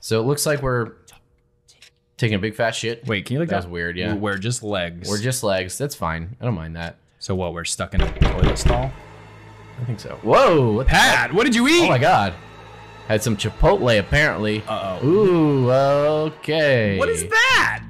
So it looks like we're taking a big fat shit. Wait, can you look That was weird, yeah. We're just legs. We're just legs. That's fine. I don't mind that. so what? We're stuck in a toilet stall. I think so. Whoa! Pat, what did you eat? Oh my god. Had some Chipotle apparently. Uh oh. Ooh, okay. What is that?